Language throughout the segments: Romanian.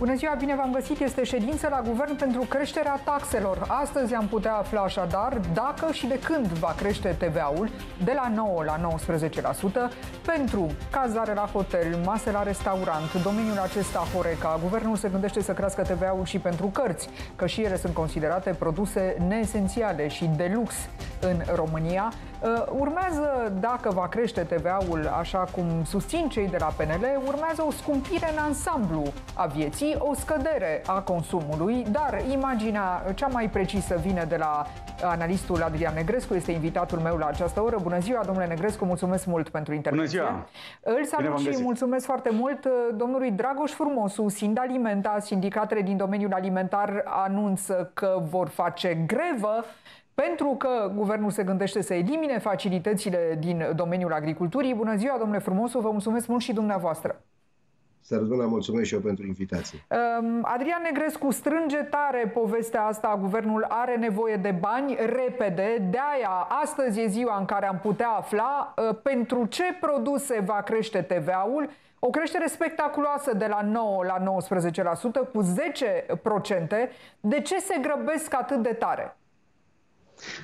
Bună ziua, bine v-am găsit. Este ședință la guvern pentru creșterea taxelor. Astăzi am putea afla așadar dacă și de când va crește TVA-ul de la 9 la 19% pentru cazare la hotel, mase la restaurant, domeniul acesta Horeca. Guvernul se gândește să crească TVA-ul și pentru cărți, că și ele sunt considerate produse neesențiale și de lux în România. Uh, urmează, dacă va crește TVA-ul așa cum susțin cei de la PNL, urmează o scumpire în ansamblu a vieții, o scădere a consumului, dar imaginea cea mai precisă vine de la analistul Adrian Negrescu, este invitatul meu la această oră. Bună ziua, domnule Negrescu, mulțumesc mult pentru intervenție. Bună ziua! Îl salut și mulțumesc foarte mult uh, domnului Dragoș Frumosu, Sindalimenta, sindicatele din domeniul alimentar anunță că vor face grevă pentru că guvernul se gândește să elimine facilitățile din domeniul agriculturii. Bună ziua, domnule Frumosu, vă mulțumesc mult și dumneavoastră. Sărbuna, mulțumesc și eu pentru invitație. Um, Adrian Negrescu strânge tare povestea asta. Guvernul are nevoie de bani repede. De-aia, astăzi e ziua în care am putea afla uh, pentru ce produse va crește TVA-ul. O creștere spectaculoasă de la 9 la 19%, cu 10%. De ce se grăbesc atât de tare?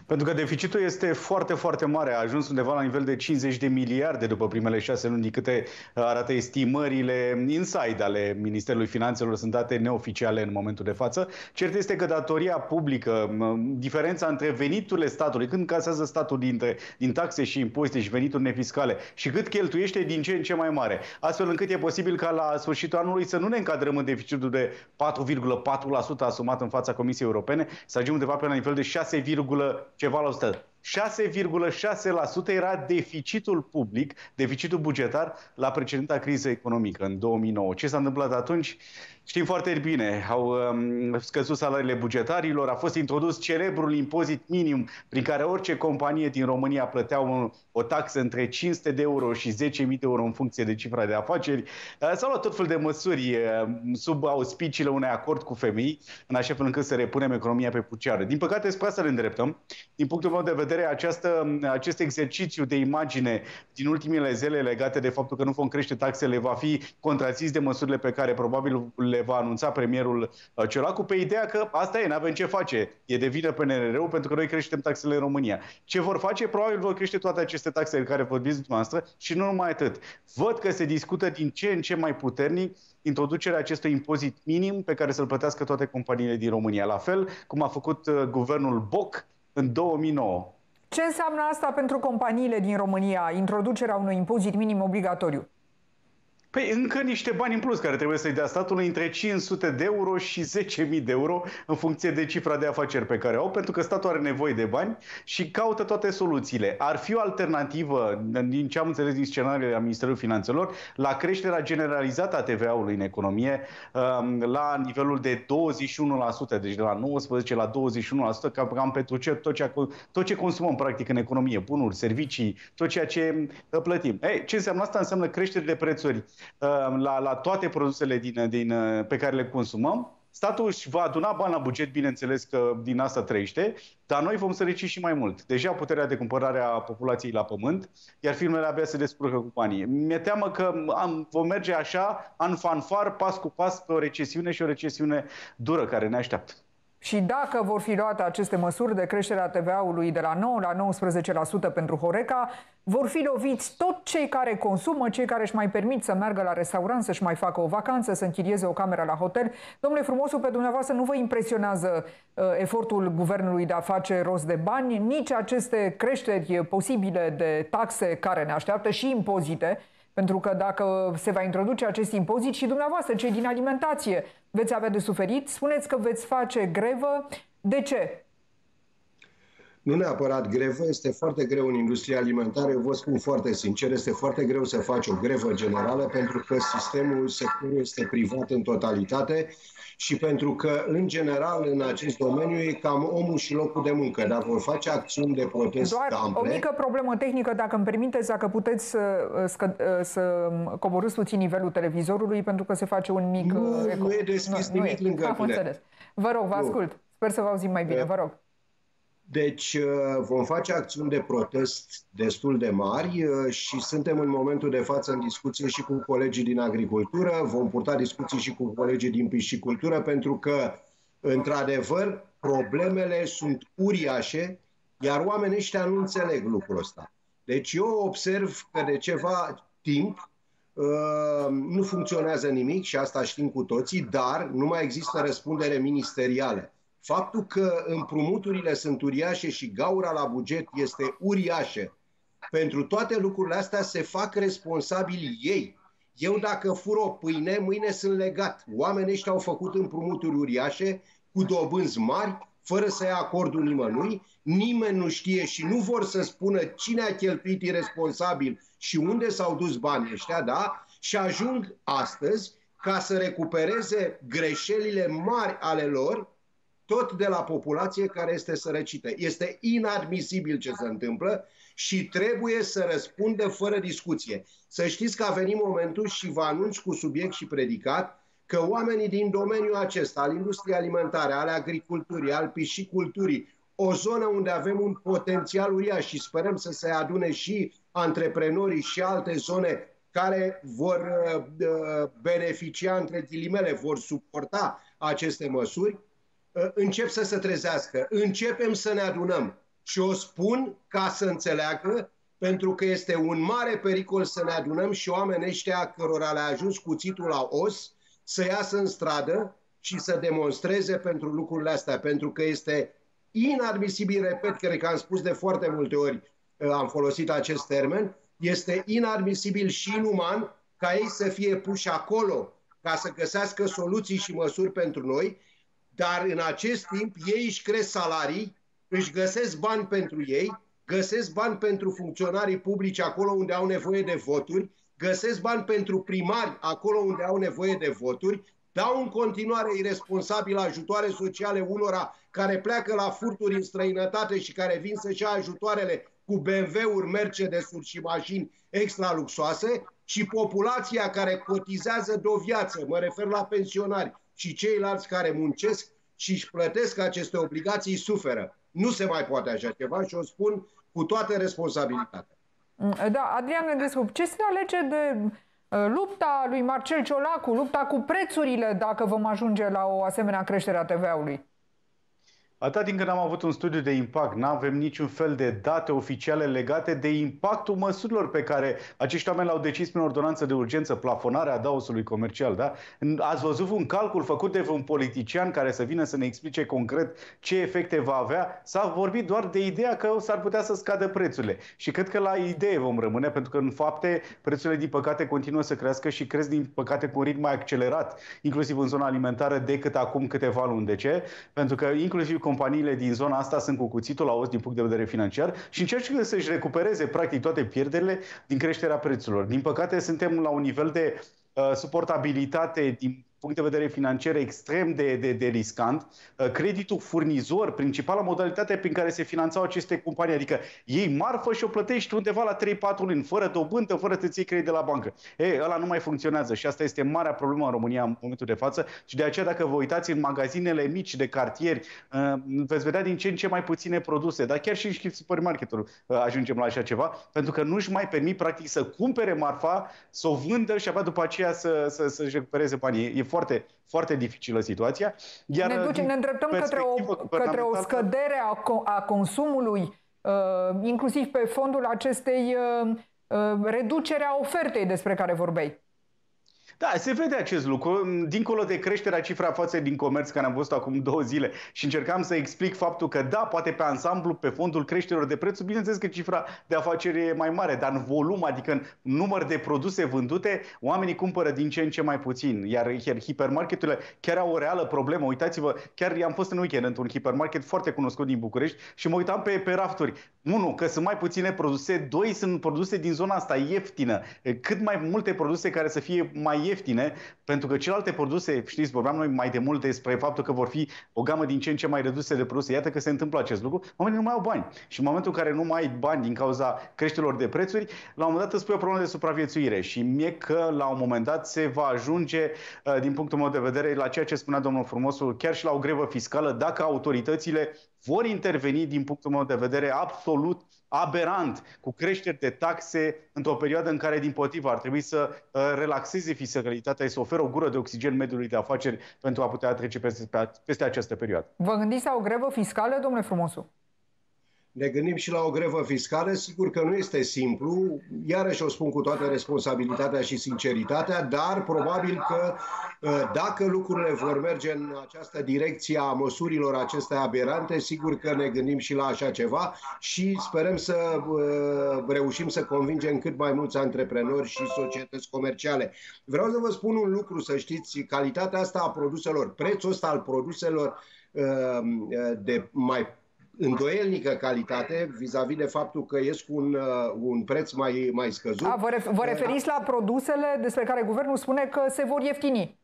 Pentru că deficitul este foarte, foarte mare. A ajuns undeva la nivel de 50 de miliarde după primele șase luni, câte arată estimările inside ale Ministerului Finanțelor, sunt date neoficiale în momentul de față. Cert este că datoria publică, diferența între veniturile statului, când casează statul dintre, din taxe și impozite și venituri nefiscale și cât cheltuiește din ce în ce mai mare. Astfel încât e posibil ca la sfârșitul anului să nu ne încadrăm în deficitul de 4,4% asumat în fața Comisiei Europene, să ajungem undeva pe la nivel de 6, ceva la 100. 6,6% era deficitul public, deficitul bugetar la precedenta criză economică în 2009. Ce s-a întâmplat atunci? Știm foarte bine, au um, scăzut salariile bugetarilor, a fost introdus celebrul impozit minim prin care orice companie din România plătea un, o taxă între 500 de euro și 10.000 de euro în funcție de cifra de afaceri. Uh, s-au luat tot fel de măsuri uh, sub auspiciile unui acord cu femei, în așa fel încât să repunem economia pe pucioară. Din păcate, spre asta ne îndreptăm. Din punctul meu de vedere, această, acest exercițiu de imagine din ultimele zile legate de faptul că nu vom crește taxele va fi contrazis de măsurile pe care probabil le le va anunța premierul uh, Ciolacu pe ideea că asta e, n-avem ce face. E de vină PNRR-ul pentru că noi creștem taxele în România. Ce vor face? Probabil vor crește toate aceste taxe de care vorbiți dumneavoastră și nu numai atât. Văd că se discută din ce în ce mai puternic introducerea acestui impozit minim pe care să-l plătească toate companiile din România. La fel cum a făcut uh, guvernul Boc în 2009. Ce înseamnă asta pentru companiile din România, introducerea unui impozit minim obligatoriu? Păi încă niște bani în plus care trebuie să-i dea statului între 500 de euro și 10.000 de euro în funcție de cifra de afaceri pe care au, pentru că statul are nevoie de bani și caută toate soluțiile. Ar fi o alternativă, din ce am înțeles din scenariile a Ministerului Finanțelor, la creșterea generalizată a TVA-ului în economie um, la nivelul de 21%, deci de la 19 la 21%, cam pentru ce, tot, ce, tot ce consumăm practic în economie, bunuri, servicii, tot ceea ce uh, plătim. Ei, ce înseamnă asta? Înseamnă creștere de prețuri Uh, la, la toate produsele din, din, uh, pe care le consumăm. Statul își va aduna bani la buget, bineînțeles că din asta trăiește, dar noi vom sărăci și mai mult. Deja puterea de cumpărare a populației la pământ, iar firmele abia se descurcă cu banii. Mi-e teamă că am, vom merge așa, în fanfar, pas cu pas, pe o recesiune și o recesiune dură care ne așteaptă. Și dacă vor fi luate aceste măsuri de creștere a TVA-ului de la 9 la 19% pentru Horeca, vor fi loviți tot cei care consumă, cei care își mai permit să meargă la restaurant, să-și mai facă o vacanță, să închirieze o cameră la hotel. Domnule Frumosu, pe dumneavoastră nu vă impresionează uh, efortul guvernului de a face rost de bani, nici aceste creșteri posibile de taxe care ne așteaptă și impozite, pentru că dacă se va introduce acest impozit și dumneavoastră, cei din alimentație, veți avea de suferit. Spuneți că veți face grevă. De ce? Nu neapărat grevă, este foarte greu în industria alimentară, eu vă spun foarte sincer, este foarte greu să faci o grevă generală pentru că sistemul sectorului este privat în totalitate și pentru că, în general, în acest domeniu e cam omul și locul de muncă, dar vor face acțiuni de protest Doar ample. o mică problemă tehnică, dacă îmi permiteți, dacă puteți să, să, să coborâți puțin nivelul televizorului, pentru că se face un mic... Nu, eco. nu e deschis nu, nimic nu e. lângă Am înțeles. Vă rog, vă ascult. Sper să vă auzim mai bine, vă rog. Deci uh, vom face acțiuni de protest destul de mari uh, și suntem în momentul de față în discuție și cu colegii din agricultură, vom purta discuții și cu colegii din piscicultură pentru că, într-adevăr, problemele sunt uriașe, iar oamenii ăștia nu înțeleg lucrul ăsta. Deci eu observ că de ceva timp uh, nu funcționează nimic și asta știm cu toții, dar nu mai există răspundere ministerială. Faptul că împrumuturile sunt uriașe și gaura la buget este uriașă, pentru toate lucrurile astea se fac responsabili ei. Eu dacă fur o pâine, mâine sunt legat. Oamenii ăștia au făcut împrumuturi uriașe cu dobânzi mari, fără să ia acordul nimănui, nimeni nu știe și nu vor să spună cine a cheltuit irresponsabil și unde s-au dus banii ăștia, da? Și ajung astăzi ca să recupereze greșelile mari ale lor, tot de la populație care este sărăcită. Este inadmisibil ce se întâmplă și trebuie să răspundă fără discuție. Să știți că a venit momentul și vă anunț cu subiect și predicat că oamenii din domeniul acesta, al industriei alimentare, al agriculturii, al pisciculturii, o zonă unde avem un potențial uriaș și sperăm să se adune și antreprenorii și alte zone care vor uh, uh, beneficia, între ghilimele, vor suporta aceste măsuri, uh, încep să se trezească. Începem să ne adunăm. Și o spun ca să înțeleagă, pentru că este un mare pericol să ne adunăm și oamenii ăștia cărora le-a ajuns cuțitul la os, să iasă în stradă și să demonstreze pentru lucrurile astea, pentru că este inadmisibil, repet, cred că am spus de foarte multe ori, uh, am folosit acest termen, este inadmisibil și inuman ca ei să fie puși acolo ca să găsească soluții și măsuri pentru noi, dar în acest timp ei își cresc salarii, își găsesc bani pentru ei, găsesc bani pentru funcționarii publici acolo unde au nevoie de voturi, găsesc bani pentru primari acolo unde au nevoie de voturi, dau în continuare irresponsabil ajutoare sociale unora care pleacă la furturi în străinătate și care vin să-și ia ajutoarele cu BMW-uri, Mercedes-uri și mașini extra luxoase și populația care cotizează de o viață, mă refer la pensionari și ceilalți care muncesc și își plătesc aceste obligații, suferă. Nu se mai poate așa ceva și o spun cu toată responsabilitatea. Da, Adrian Nedescu, ce se alege de uh, lupta lui Marcel Ciolacu, lupta cu prețurile dacă vom ajunge la o asemenea creștere a TVA-ului? Atât din când am avut un studiu de impact, nu avem niciun fel de date oficiale legate de impactul măsurilor pe care acești oameni l-au decis prin ordonanță de urgență, plafonarea adaosului comercial. Da? Ați văzut un calcul făcut de un politician care să vină să ne explice concret ce efecte va avea? S-a vorbit doar de ideea că s-ar putea să scadă prețurile. Și cred că la idee vom rămâne, pentru că în fapte prețurile, din păcate, continuă să crească și cresc, din păcate, cu un ritm mai accelerat, inclusiv în zona alimentară, decât acum câteva luni. De ce? Pentru că inclusiv companiile din zona asta sunt cu cuțitul la os din punct de vedere financiar și încercă să-și recupereze practic toate pierderile din creșterea prețurilor. Din păcate suntem la un nivel de uh, suportabilitate din punct de vedere financiar extrem de, de, de riscant. Uh, creditul furnizor, principala modalitate prin care se finanțau aceste companii, adică ei marfă și o plătești undeva la 3-4 luni, fără dobândă, fără să-ți iei credit de la bancă. Ei, ăla nu mai funcționează și asta este marea problemă în România în momentul de față și de aceea dacă vă uitați în magazinele mici de cartieri, uh, veți vedea din ce în ce mai puține produse, dar chiar și în supermarketul uh, ajungem la așa ceva, pentru că nu-și mai permit practic să cumpere marfa, să o vândă și abia după aceea să, să, să-și recupereze banii. E foarte, foarte dificilă situația. Iar ne, duce, ne îndreptăm către o, către o scădere a, a consumului, uh, inclusiv pe fondul acestei uh, uh, reducere a ofertei despre care vorbeai. Da, se vede acest lucru. Dincolo de creșterea cifra față din comerț, care am văzut acum două zile și încercam să explic faptul că da, poate pe ansamblu, pe fondul creșterilor de prețuri, bineînțeles că cifra de afaceri e mai mare, dar în volum, adică în număr de produse vândute, oamenii cumpără din ce în ce mai puțin. Iar, iar hipermarketurile chiar au o reală problemă. Uitați-vă, chiar am fost în weekend într-un hipermarket foarte cunoscut din București și mă uitam pe, pe rafturi. Unu, că sunt mai puține produse, doi, sunt produse din zona asta ieftină. Cât mai multe produse care să fie mai ieftine, pentru că celelalte produse, știți, vorbeam noi mai de mult despre faptul că vor fi o gamă din ce în ce mai reduse de produse. Iată că se întâmplă acest lucru. Oamenii nu mai au bani. Și în momentul în care nu mai ai bani din cauza creșterilor de prețuri, la un moment dat îți pui o problemă de supraviețuire. Și mie că la un moment dat se va ajunge, uh, din punctul meu de vedere, la ceea ce spunea domnul Frumosul, chiar și la o grevă fiscală, dacă autoritățile vor interveni din punctul meu de vedere absolut aberant cu creșteri de taxe într-o perioadă în care, din potrivă, ar trebui să uh, relaxeze fiscalitatea și să oferă o gură de oxigen mediului de afaceri pentru a putea trece peste, peste această perioadă. Vă gândiți la o grevă fiscală, domnule Frumosu? Ne gândim și la o grevă fiscală, sigur că nu este simplu, iarăși o spun cu toată responsabilitatea și sinceritatea, dar probabil că ă, dacă lucrurile vor merge în această direcție a măsurilor acestea aberante, sigur că ne gândim și la așa ceva și sperăm să ă, reușim să convingem cât mai mulți antreprenori și societăți comerciale. Vreau să vă spun un lucru, să știți, calitatea asta a produselor, prețul ăsta al produselor ă, de mai îndoielnică calitate vis-a-vis de faptul că ies cu un, uh, un preț mai, mai scăzut. A, vă, ref- vă referiți la produsele despre care guvernul spune că se vor ieftini?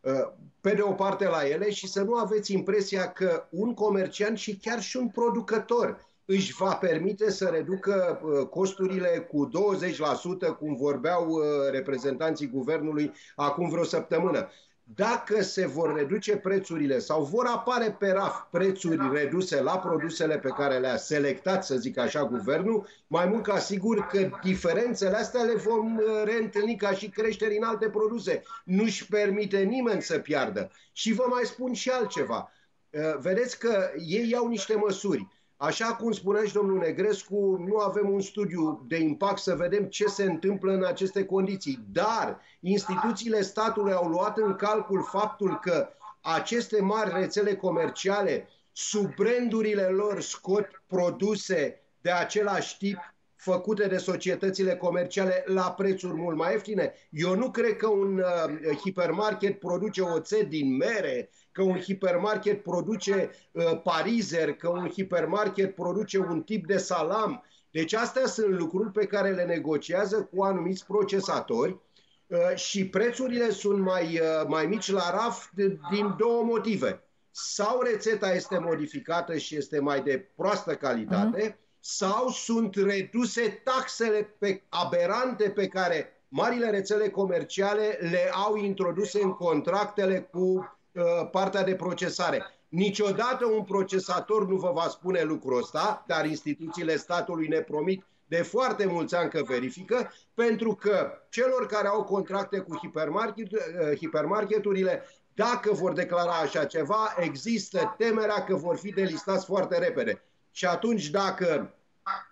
Uh, pe de o parte la ele și să nu aveți impresia că un comerciant și chiar și un producător își va permite să reducă uh, costurile cu 20%, cum vorbeau reprezentanții guvernului acum vreo săptămână dacă se vor reduce prețurile sau vor apare pe raf prețuri reduse la produsele pe care le-a selectat, să zic așa, guvernul, mai mult ca sigur că diferențele astea le vom uh, reîntâlni ca și creșteri în alte produse. Nu-și permite nimeni să piardă. Și vă mai spun și altceva. Uh, vedeți că ei iau niște măsuri. Așa cum spunea și domnul Negrescu, nu avem un studiu de impact să vedem ce se întâmplă în aceste condiții. Dar instituțiile statului au luat în calcul faptul că aceste mari rețele comerciale, sub brandurile lor, scot produse de același tip făcute de societățile comerciale la prețuri mult mai ieftine. Eu nu cred că un uh, hipermarket produce oțet din mere, că un hipermarket produce uh, parizer, că un hipermarket produce un tip de salam. Deci astea sunt lucruri pe care le negociază cu anumiți procesatori uh, și prețurile sunt mai, uh, mai mici la raf de, din două motive. Sau rețeta este modificată și este mai de proastă calitate, uh-huh sau sunt reduse taxele pe, aberante pe care marile rețele comerciale le au introduse în contractele cu uh, partea de procesare. Niciodată un procesator nu vă va spune lucrul ăsta, dar instituțiile statului ne promit de foarte mulți ani că verifică, pentru că celor care au contracte cu hipermarket, uh, hipermarketurile, dacă vor declara așa ceva, există temerea că vor fi delistați foarte repede. Și atunci, dacă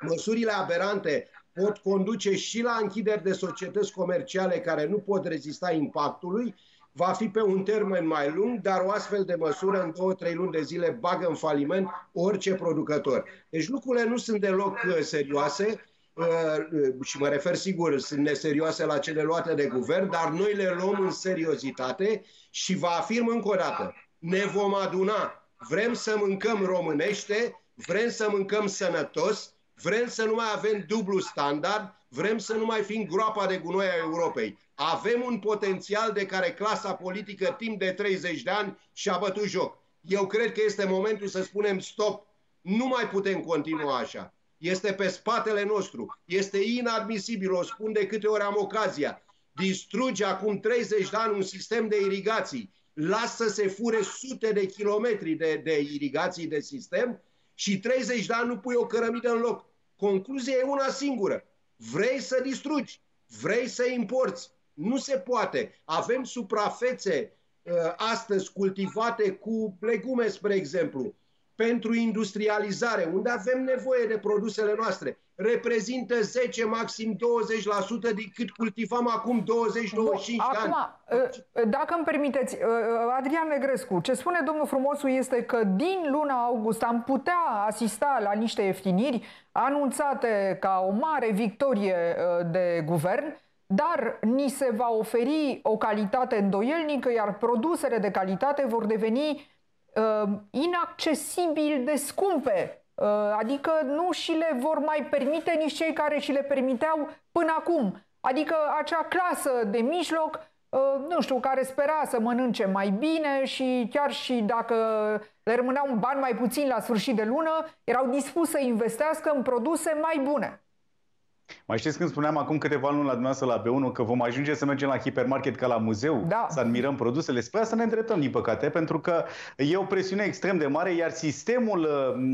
măsurile aberante pot conduce și la închideri de societăți comerciale care nu pot rezista impactului, va fi pe un termen mai lung, dar o astfel de măsură în două, trei luni de zile bagă în faliment orice producător. Deci lucrurile nu sunt deloc uh, serioase uh, uh, și mă refer sigur, sunt neserioase la cele luate de guvern, dar noi le luăm în seriozitate și vă afirm încă o dată, ne vom aduna, vrem să mâncăm românește, vrem să mâncăm sănătos, Vrem să nu mai avem dublu standard, vrem să nu mai fim groapa de gunoi a Europei. Avem un potențial de care clasa politică timp de 30 de ani și-a bătut joc. Eu cred că este momentul să spunem stop, nu mai putem continua așa. Este pe spatele nostru, este inadmisibil, o spun de câte ori am ocazia. Distruge acum 30 de ani un sistem de irigații, lasă să se fure sute de kilometri de, de irigații de sistem și 30 de ani nu pui o cărămidă în loc. Concluzia e una singură. Vrei să distrugi, vrei să importi. Nu se poate. Avem suprafețe uh, astăzi cultivate cu legume, spre exemplu, pentru industrializare, unde avem nevoie de produsele noastre, reprezintă 10, maxim 20% din cât cultivam acum 20-25 de ani. Acum, ă, dacă îmi permiteți, ă, Adrian Negrescu, ce spune domnul Frumosu este că din luna august am putea asista la niște ieftiniri anunțate ca o mare victorie ă, de guvern, dar ni se va oferi o calitate îndoielnică, iar produsele de calitate vor deveni uh, inaccesibil de scumpe. Uh, adică nu și le vor mai permite nici cei care și le permiteau până acum. Adică acea clasă de mijloc, uh, nu știu, care spera să mănânce mai bine și chiar și dacă le rămâneau bani mai puțin la sfârșit de lună, erau dispuși să investească în produse mai bune. Mai știți când spuneam acum câteva luni la dumneavoastră la B1 că vom ajunge să mergem la hipermarket ca la muzeu, da. să admirăm produsele? Spre asta ne îndreptăm, din păcate, pentru că e o presiune extrem de mare, iar sistemul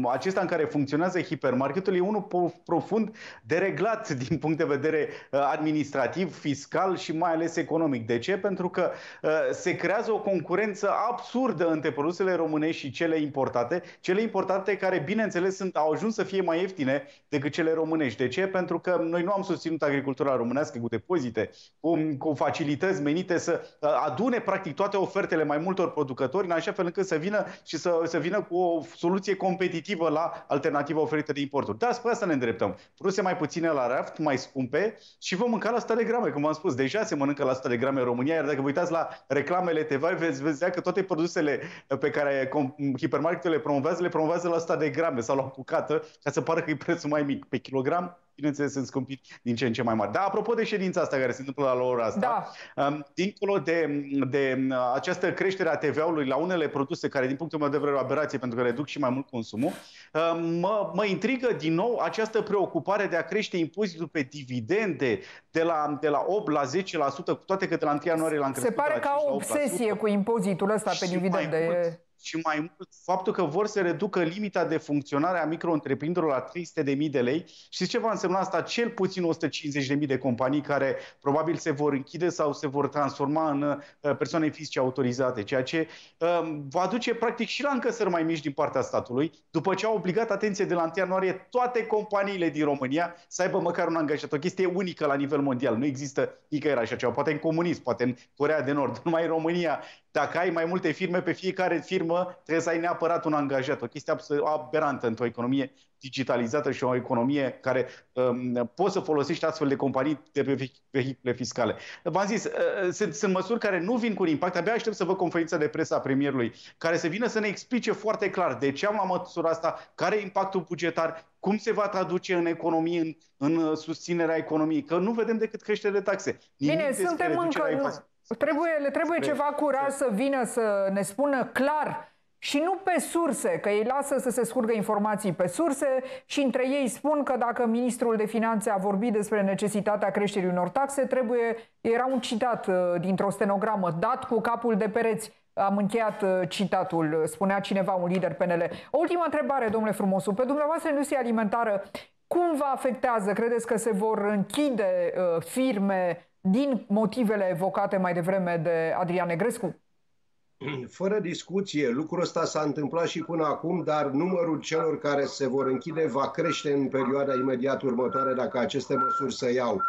uh, acesta în care funcționează hipermarketul e unul profund dereglat din punct de vedere uh, administrativ, fiscal și mai ales economic. De ce? Pentru că uh, se creează o concurență absurdă între produsele românești și cele importate, cele importate care, bineînțeles, sunt, au ajuns să fie mai ieftine decât cele românești. De ce? Pentru că noi nu am susținut agricultura românească cu depozite, cu, cu facilități menite să uh, adune practic toate ofertele mai multor producători, în așa fel încât să vină și să, să vină cu o soluție competitivă la alternativa oferită de importuri. Da, spre asta ne îndreptăm. Produse mai puține la raft, mai scumpe și vom mânca la 100 de grame, cum am spus. Deja se mănâncă la 100 de grame în România, iar dacă vă uitați la reclamele TV, veți vedea că toate produsele pe care hipermarketurile le promovează, le promovează la 100 de grame sau la o bucată, ca să pară că e prețul mai mic. Pe kilogram bineînțeles, sunt scumpiri din ce în ce mai mari. Dar apropo de ședința asta care se întâmplă la ora asta, da. Um, dincolo de, de uh, această creștere a TVA-ului la unele produse care, din punctul meu de vedere, o aberație pentru că reduc și mai mult consumul, um, mă, mă intrigă din nou această preocupare de a crește impozitul pe dividende de la, de la 8 la 10%, cu toate că de la 1 ianuarie l-am crescut Se pare ca o obsesie cu impozitul ăsta pe dividende și mai mult faptul că vor să reducă limita de funcționare a micro la 300.000 de lei. Și ce va însemna asta? Cel puțin 150.000 de companii care probabil se vor închide sau se vor transforma în uh, persoane fizice autorizate, ceea ce um, va duce practic și la încăsări mai mici din partea statului, după ce au obligat, atenție, de la 1 ianuarie toate companiile din România să aibă măcar un angajat. O chestie unică la nivel mondial. Nu există nicăieri așa ceva. Poate în comunism, poate în Corea de Nord, numai în România dacă ai mai multe firme, pe fiecare firmă trebuie să ai neapărat un angajat. O chestie absolut aberantă într-o economie digitalizată și o economie care um, poți să folosești astfel de companii de pe vehicule fiscale. V-am zis, uh, sunt, sunt măsuri care nu vin cu un impact. Abia aștept să văd conferința de presă a premierului, care să vină să ne explice foarte clar de ce am luat măsura asta, care e impactul bugetar, cum se va traduce în economie, în, în susținerea economiei, că nu vedem decât creștere de taxe. Nimic Bine, suntem încă... Trebuie, le trebuie Spre... ceva curaj să vină să ne spună clar și nu pe surse, că ei lasă să se scurgă informații pe surse și între ei spun că dacă ministrul de finanțe a vorbit despre necesitatea creșterii unor taxe, trebuie, era un citat uh, dintr-o stenogramă, dat cu capul de pereți. Am încheiat uh, citatul, spunea cineva, un lider PNL. O ultimă întrebare, domnule Frumosu. Pe dumneavoastră, industria alimentară, cum vă afectează? Credeți că se vor închide uh, firme din motivele evocate mai devreme de Adrian Negrescu? Fără discuție, lucrul ăsta s-a întâmplat și până acum, dar numărul celor care se vor închide va crește în perioada imediat următoare dacă aceste măsuri se iau.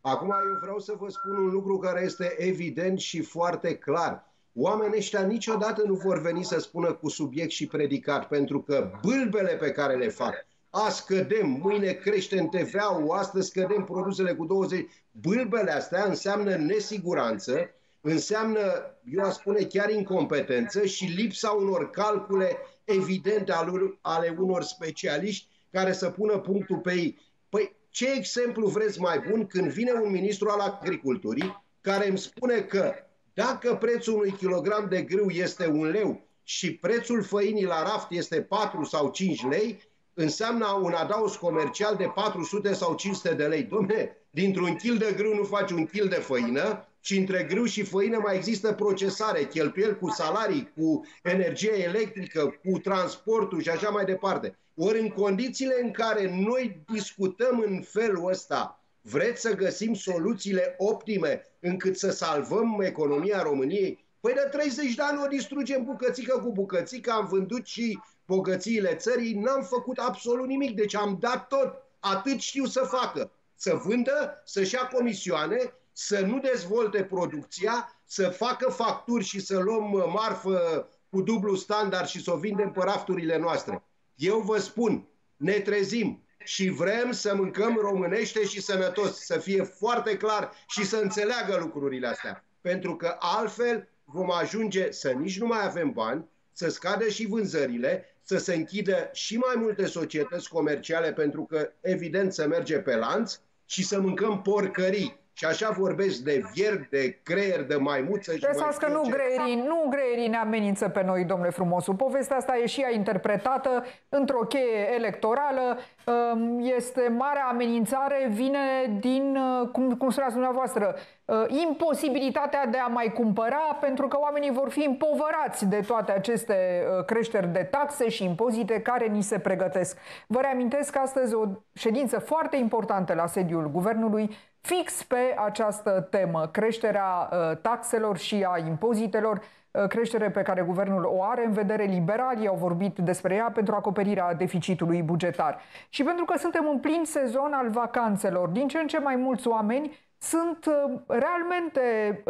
Acum eu vreau să vă spun un lucru care este evident și foarte clar. Oamenii ăștia niciodată nu vor veni să spună cu subiect și predicat, pentru că bâlbele pe care le fac, a scădem, mâine creștem TVA-ul, astăzi scădem produsele cu 20. Bâlbele astea înseamnă nesiguranță, înseamnă, eu aș spune, chiar incompetență și lipsa unor calcule evidente ale unor specialiști care să pună punctul pe ei. Păi, ce exemplu vreți mai bun când vine un ministru al agriculturii care îmi spune că dacă prețul unui kilogram de grâu este un leu și prețul făinii la raft este 4 sau 5 lei, înseamnă un adaos comercial de 400 sau 500 de lei. Domne, dintr-un kil de grâu nu faci un kil de făină, și între grâu și făină mai există procesare, cheltuieli cu salarii, cu energie electrică, cu transportul și așa mai departe. Ori în condițiile în care noi discutăm în felul ăsta, vreți să găsim soluțiile optime încât să salvăm economia României? Păi de 30 de ani o distrugem bucățică cu bucățică, am vândut și bogățiile țării, n-am făcut absolut nimic, deci am dat tot, atât știu să facă, să vândă, să-și ia comisioane, să nu dezvolte producția, să facă facturi și să luăm uh, marfă cu dublu standard și să o vindem pe rafturile noastre. Eu vă spun, ne trezim și vrem să mâncăm românește și sănătos, să fie foarte clar și să înțeleagă lucrurile astea. Pentru că altfel vom ajunge să nici nu mai avem bani, să scadă și vânzările, să se închidă și mai multe societăți comerciale pentru că evident să merge pe lanț și să mâncăm porcării și așa vorbesc de vierg, de creier, de maimuță și mai că nu greierii, nu greierii ne amenință pe noi, domnule frumosu. Povestea asta e și ea interpretată într-o cheie electorală. Um, este marea amenințare, vine din, uh, cum, cum spuneați dumneavoastră, uh, imposibilitatea de a mai cumpăra pentru că oamenii vor fi împovărați de toate aceste uh, creșteri de taxe și impozite care ni se pregătesc. Vă reamintesc că astăzi o ședință foarte importantă la sediul Guvernului fix pe această temă, creșterea uh, taxelor și a impozitelor, uh, creștere pe care guvernul o are în vedere, liberalii au vorbit despre ea pentru acoperirea deficitului bugetar. Și pentru că suntem în plin sezon al vacanțelor, din ce în ce mai mulți oameni sunt uh, realmente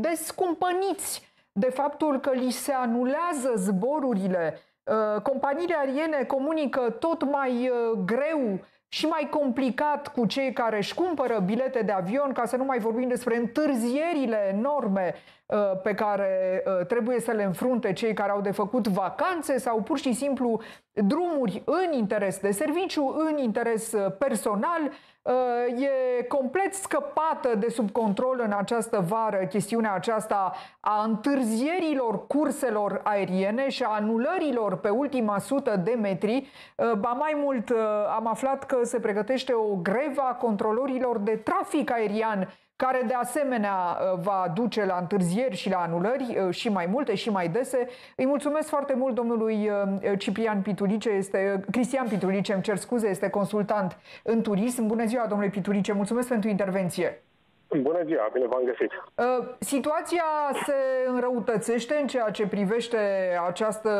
descumpăniți de faptul că li se anulează zborurile, companiile aeriene comunică tot mai greu și mai complicat cu cei care își cumpără bilete de avion, ca să nu mai vorbim despre întârzierile enorme uh, pe care uh, trebuie să le înfrunte cei care au de făcut vacanțe sau pur și simplu drumuri în interes de serviciu, în interes uh, personal Uh, e complet scăpată de sub control în această vară chestiunea aceasta a întârzierilor curselor aeriene și a anulărilor pe ultima sută de metri. Uh, ba mai mult, uh, am aflat că se pregătește o grevă a controlorilor de trafic aerian care de asemenea uh, va duce la întârzieri și la anulări uh, și mai multe și mai dese. Îi mulțumesc foarte mult domnului uh, Ciprian Pitulice, este, Cristian Pitulice, îmi cer scuze, este consultant în turism. Bună ziua, domnule Pitulice, mulțumesc pentru intervenție. Bună ziua, bine v-am găsit. Situația se înrăutățește în ceea ce privește această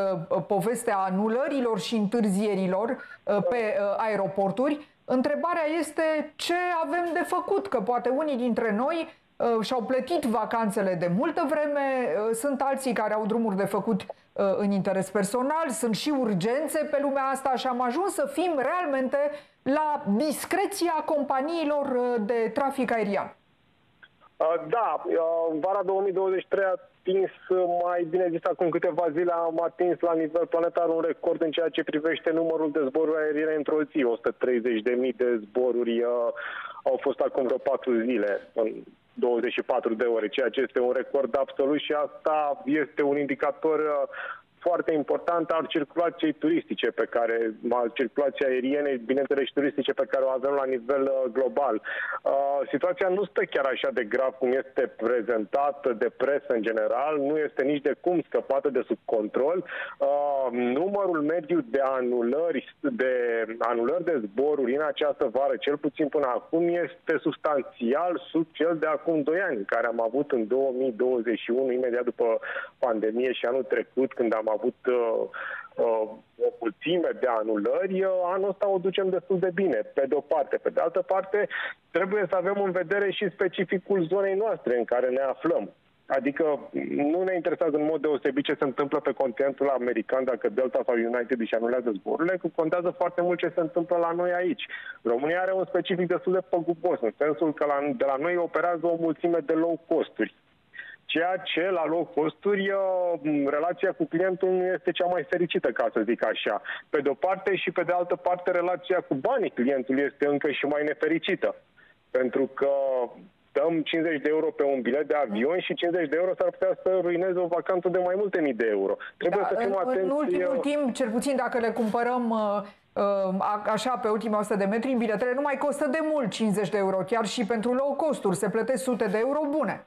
poveste a anulărilor și întârzierilor pe aeroporturi. Întrebarea este ce avem de făcut, că poate unii dintre noi uh, și-au plătit vacanțele de multă vreme, uh, sunt alții care au drumuri de făcut uh, în interes personal, sunt și urgențe pe lumea asta și am ajuns să fim realmente la discreția companiilor uh, de trafic aerian. Uh, da, uh, vara 2023 a atins, mai bine zis, acum câteva zile am atins la nivel planetar un record în ceea ce privește numărul de zboruri aeriene într-o zi. 130.000 de zboruri uh, au fost acum vreo 4 zile, în 24 de ore, ceea ce este un record absolut și asta este un indicator uh, foarte important al circulației turistice pe care, al circulației aeriene, bineînțeles și turistice pe care o avem la nivel uh, global. Uh, situația nu stă chiar așa de grav cum este prezentată de presă în general, nu este nici de cum scăpată de sub control. Uh, numărul mediu de anulări, de anulări de zboruri în această vară, cel puțin până acum, este substanțial sub cel de acum 2 ani, care am avut în 2021, imediat după pandemie și anul trecut, când am avut uh, uh, o mulțime de anulări, uh, anul ăsta o ducem destul de bine, pe de o parte. Pe de altă parte, trebuie să avem în vedere și specificul zonei noastre în care ne aflăm. Adică nu ne interesează în mod deosebit ce se întâmplă pe continentul american, dacă Delta sau United își anulează zborurile, că contează foarte mult ce se întâmplă la noi aici. România are un specific destul de păgubos, în sensul că la, de la noi operează o mulțime de low costuri ceea ce la low costuri relația cu clientul nu este cea mai fericită, ca să zic așa. Pe de o parte și pe de altă parte relația cu banii clientului este încă și mai nefericită. Pentru că dăm 50 de euro pe un bilet de avion și 50 de euro s-ar putea să ruineze o vacanță de mai multe mii de euro. Trebuie da, să fim în, atenți. În ultimul uh, timp, cel puțin dacă le cumpărăm uh, uh, așa pe ultima 100 de metri, biletele nu mai costă de mult 50 de euro, chiar și pentru low costuri se plătesc sute de euro bune.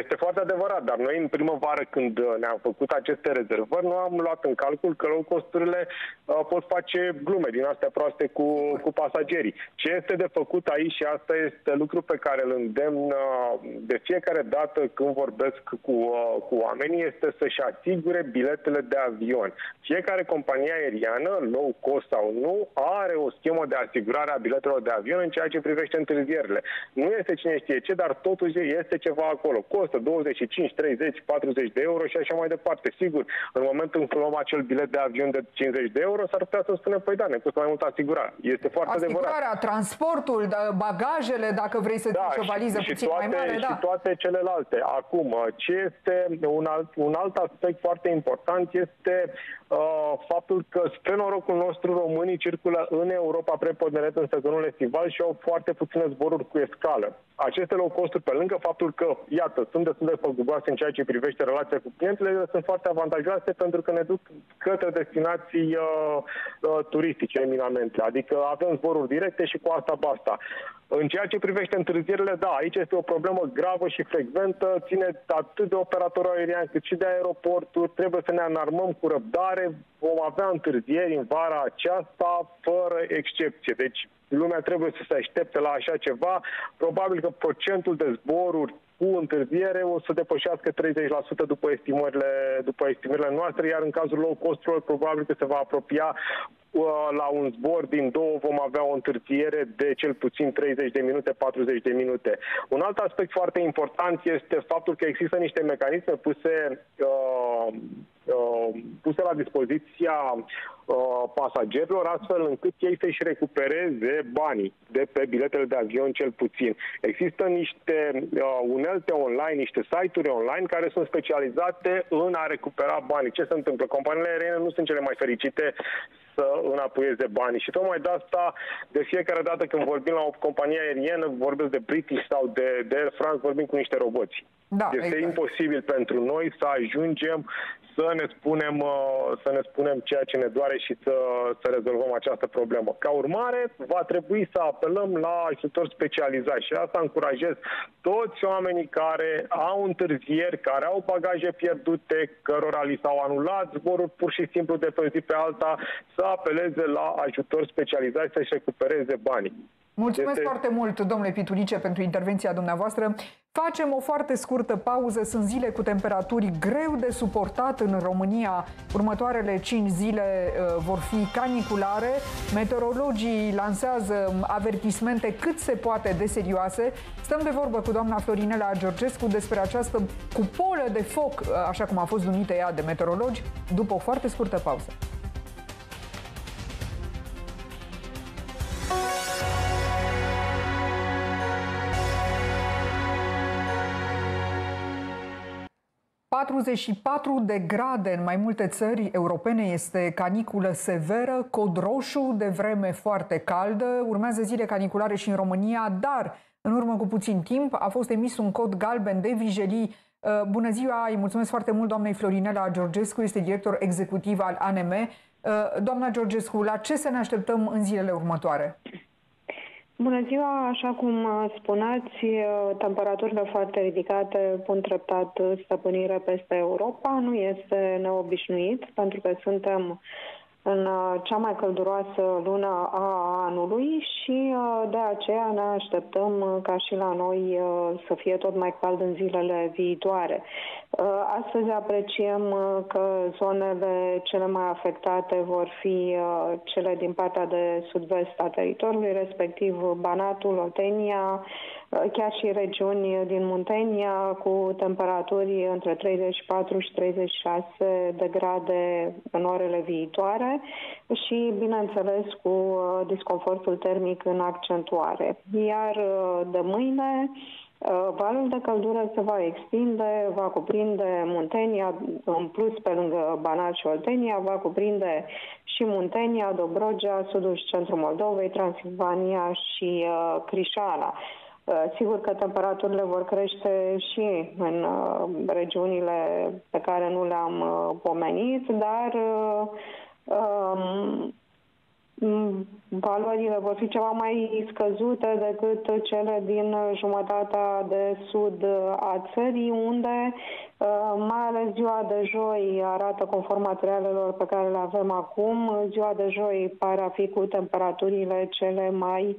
Este foarte adevărat, dar noi în primăvară când uh, ne-am făcut aceste rezervări, nu am luat în calcul că low costurile uh, pot face glume din astea proaste cu, cu pasagerii. Ce este de făcut aici și asta este lucru pe care îl îndemn uh, de fiecare dată când vorbesc cu, uh, cu oamenii, este să-și asigure biletele de avion. Fiecare companie aeriană, low cost sau nu, are o schemă de asigurare a biletelor de avion în ceea ce privește întârzierile. Nu este cine știe ce, dar totuși este ceva acolo costă 25, 30, 40 de euro și așa mai departe. Sigur, în momentul în care luăm acel bilet de avion de 50 de euro, s-ar putea să spunem, păi da, ne costă mai mult asigurare. Este foarte Asigurarea, adevărat. transportul, da, bagajele, dacă vrei să da, o valiză și, puțin toate, mai mare, da. Și toate celelalte. Acum, ce este un alt, un alt aspect foarte important este uh, faptul că spre norocul nostru românii circulă în Europa preponderent în sezonul estival și au foarte puține zboruri cu escală. Aceste low costuri, pe lângă faptul că, iată, sunt destul de păguboase în ceea ce privește relația cu clientele, sunt foarte avantajoase pentru că ne duc către destinații uh, uh, turistice eminamente. Adică avem zboruri directe și cu asta basta. În ceea ce privește întârzierile, da, aici este o problemă gravă și frecventă, ține atât de operatorul aerian cât și de aeroporturi, trebuie să ne înarmăm cu răbdare, vom avea întârzieri în vara aceasta fără excepție. Deci lumea trebuie să se aștepte la așa ceva. Probabil că procentul de zboruri cu întârziere o să depășească 30% după estimările, după estimările noastre, iar în cazul low costurilor probabil că se va apropia uh, la un zbor din două vom avea o întârziere de cel puțin 30 de minute, 40 de minute. Un alt aspect foarte important este faptul că există niște mecanisme puse uh, uh, puse la dispoziția uh, pasagerilor, astfel încât ei să-și recupereze banii de pe biletele de avion cel puțin. Există niște uh, unelte online, niște site-uri online care sunt specializate în a recupera banii. Ce se întâmplă? Companiile aeriene nu sunt cele mai fericite să înapoieze banii. Și tocmai de asta, de fiecare dată când vorbim la o companie aeriană, vorbesc de British sau de, de Air France, vorbim cu niște roboți. Da, este exact. imposibil pentru noi să ajungem să ne spunem, uh, să ne spunem ceea ce ne doare și să, să rezolvăm această problemă. Ca urmare, va trebui să apelăm la ajutor specializat și asta încurajez toți oamenii care au întârzieri, care au bagaje pierdute, cărora li s-au anulat zboruri pur și simplu de pe o zi pe alta, să apeleze la ajutor specializat să-și recupereze banii. Mulțumesc este... foarte mult, domnule Piturice, pentru intervenția dumneavoastră. Facem o foarte scurtă pauză. Sunt zile cu temperaturi greu de suportat în România. Următoarele 5 zile uh, vor fi caniculare. Meteorologii lansează avertismente cât se poate de serioase. Stăm de vorbă cu doamna Florinela Georgescu despre această cupolă de foc, uh, așa cum a fost numită ea de meteorologi, după o foarte scurtă pauză. 44 de grade în mai multe țări europene este caniculă severă, cod roșu de vreme foarte caldă. Urmează zile caniculare și în România, dar în urmă cu puțin timp a fost emis un cod galben de vijelii. Uh, bună ziua, îi mulțumesc foarte mult doamnei Florinela Georgescu, este director executiv al ANM. Uh, doamna Georgescu, la ce să ne așteptăm în zilele următoare? Bună ziua! Așa cum spuneați, temperaturile foarte ridicate pun treptat stăpânire peste Europa. Nu este neobișnuit, pentru că suntem în uh, cea mai călduroasă lună a anului și uh, de aceea ne așteptăm uh, ca și la noi să fie tot mai cald în zilele viitoare. Astăzi apreciem că zonele cele mai afectate vor fi cele din partea de sud-vest a teritoriului, respectiv Banatul, Oltenia, chiar și regiuni din Muntenia cu temperaturi între 34 și 36 de grade în orele viitoare și, bineînțeles, cu uh, disconfortul termic în accentuare. Iar uh, de mâine, uh, Valul de căldură se va extinde, va cuprinde Muntenia, în plus pe lângă Banat și Oltenia, va cuprinde și Muntenia, Dobrogea, sudul și centrul Moldovei, Transilvania și uh, Crișana. Uh, sigur că temperaturile vor crește și în uh, regiunile pe care nu le-am uh, pomenit, dar um, valorile vor fi ceva mai scăzute decât cele din jumătatea de sud a țării, unde mai ales ziua de joi arată conform materialelor pe care le avem acum, ziua de joi pare a fi cu temperaturile cele mai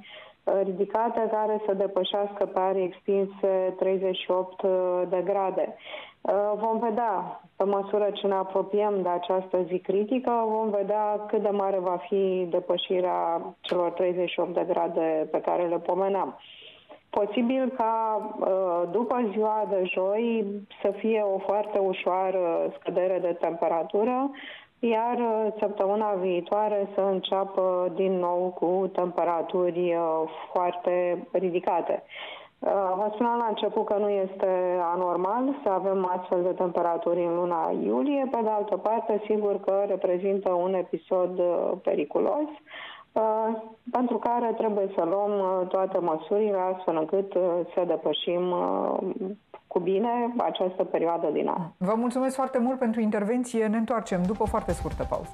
ridicate care să depășească pe arii extinse 38 de grade. Uh, vom vedea, pe măsură ce ne apropiem de această zi critică, vom vedea cât de mare va fi depășirea celor 38 de grade pe care le pomenam. posibil ca după ziua de joi să fie o foarte ușoară scădere de temperatură, iar săptămâna viitoare să înceapă din nou cu temperaturi foarte ridicate. Vă spuneam la început că nu este anormal să avem astfel de temperaturi în luna iulie. Pe de altă parte, sigur că reprezintă un episod periculos pentru care trebuie să luăm toate măsurile astfel încât să depășim cu bine această perioadă din an. Vă mulțumesc foarte mult pentru intervenție. Ne întoarcem după o foarte scurtă pauză.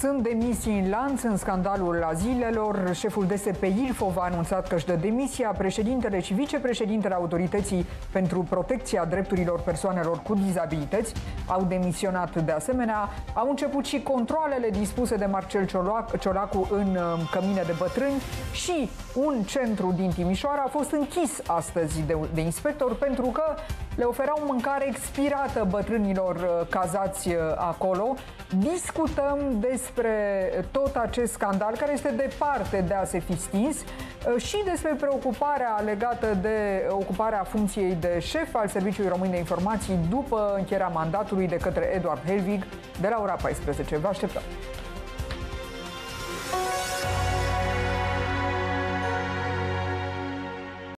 Sunt demisii în lanț în scandalul azilelor. Șeful DSP Ilfov a anunțat că își dă demisia. Președintele și vicepreședintele Autorității pentru Protecția Drepturilor Persoanelor cu Dizabilități au demisionat de asemenea. Au început și controlele dispuse de Marcel Ciolacu în um, cămine de bătrâni și un centru din Timișoara a fost închis astăzi de, de inspector pentru că le oferau mâncare expirată bătrânilor uh, cazați uh, acolo. Discutăm despre tot acest scandal care este departe de a se fi stins uh, și despre preocuparea legată de ocuparea funcției de șef al Serviciului Român de Informații după încheierea mandatului de către Eduard Helvig de la ora 14. Vă așteptăm!